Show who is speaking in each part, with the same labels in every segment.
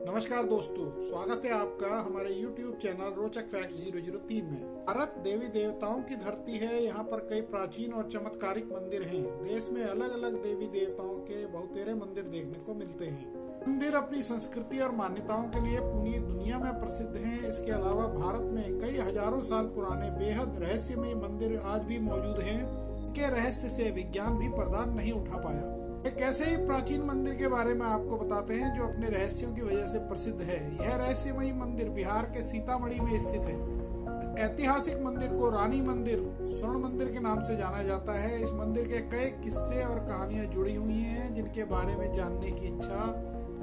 Speaker 1: नमस्कार दोस्तों, स्वागत है आपका हमारे YouTube चैनल रोचक फैक्ट 003 में। भारत देवी देवताओं की धरती है, यहाँ पर कई प्राचीन और चमत्कारिक मंदिर हैं। देश में अलग अलग देवी देवताओं के बहुतेरे मंदिर देखने को मिलते हैं। मंदिर अपनी संस्कृति और मान्यताओं के लिए पूरी दुनिया में प्रसिद्ध हैं। इसके अलावा भारत में कई हज़ारों साल पुराने बेहद रहस्यमय मंदिर आज भी मौजूद हैं। के रहस्य से विज्ञान भी प्रदान नहीं उठा पाया। एक ऐसे ही प्राचीन मंदिर के बारे में आपको बताते हैं जो अपने रहस्यों की वजह से प्रसिद्ध है। यह रहस्यमयी मंदिर बिहार के सीतामढ़ी में स्थित है। ऐतिहासिक मंदिर को रानी मंदिर, स्वर्ण मंदिर के नाम से जाना जाता है। इस मंदिर के कई किस्से और कहानियाँ जुड़ी हुई हैं, जिनके बारे में जानने की इच्छा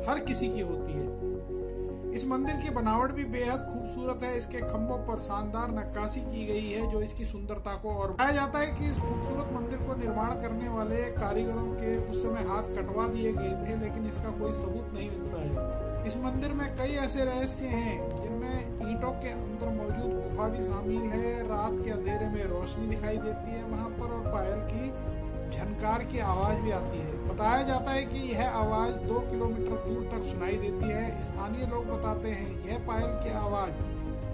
Speaker 1: हर किसी की होती है। इस मंदिर की बनावट भी बेहद खूबसूरत है। इसके खम्भों पर शानदार नक्काशी की गई है, जो इसकी सुंदरता को और बताया जाता है कि इस खूबसूरत मंदिर निर्माण करने वाले कारीगरों के उस समय हाथ कटवा दिए गए थे, लेकिन इसका कोई सबूत नहीं मिलता है। इस मंदिर में कई ऐसे रहस्य हैं, जिनमें ईंटों के अंदर मौजूद गुफा भी शामिल है। रात के अंधेरे में रोशनी दिखाई देती है वहाँ पर और पायल की झनकार की आवाज़ भी आती है। बताया जाता है कि यह आवाज़ दो किलोमीटर दूर तक सुनाई देती है। स्थानीय लोग बताते हैं, यह पायल की आवाज़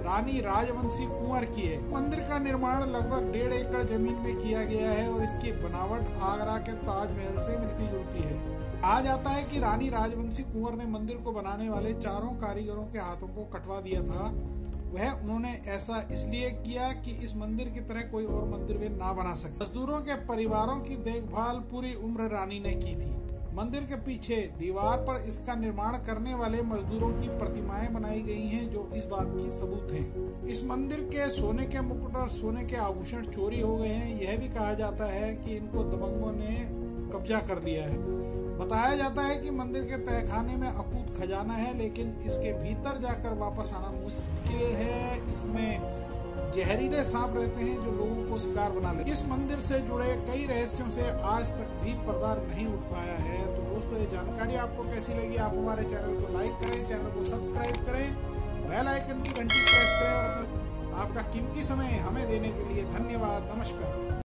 Speaker 1: रानी राजवंशी कुंवर की है। मंदिर का निर्माण लगभग डेढ़ एकड़ ज़मीन में किया गया है और इसकी बनावट आगरा के ताजमहल से मिलती जुलती है। आ जाता है कि रानी राजवंशी कुंवर ने मंदिर को बनाने वाले चारों कारीगरों के हाथों को कटवा दिया था। वह उन्होंने ऐसा इसलिए किया कि इस मंदिर की तरह कोई और मंदिर वे ना बना सके। मजदूरों के परिवारों की देखभाल पूरी उम्र रानी ने की थी। मंदिर के पीछे दीवार पर इसका निर्माण करने वाले मजदूरों की प्रतिमाएँ बनाई गई हैं, जो इस बात की सबूत हैं। इस मंदिर के सोने के मुकुट और सोने के आभूषण चोरी हो गए हैं। यह भी कहा जाता है कि इनको दबंगों ने कब्जा कर लिया है। बताया जाता है कि मंदिर के तहखाने में अकूत खजाना है, लेकिन इसके भीतर जाकर वापस आना मुश्किल है। इसमें जहरीले सांप रहते हैं जो लोगों को शिकार बना लेते इस मंदिर से जुड़े कई रहस्यों से आज तक भी पर्दा नहीं उठ पाया है। तो दोस्तों, ये जानकारी आपको कैसी लगी? आप हमारे चैनल को लाइक करें, चैनल को सब्सक्राइब करें, बेल आइकन की घंटी प्रेस करें और आपका कीमती समय हमें देने के लिए धन्यवाद। नमस्कार।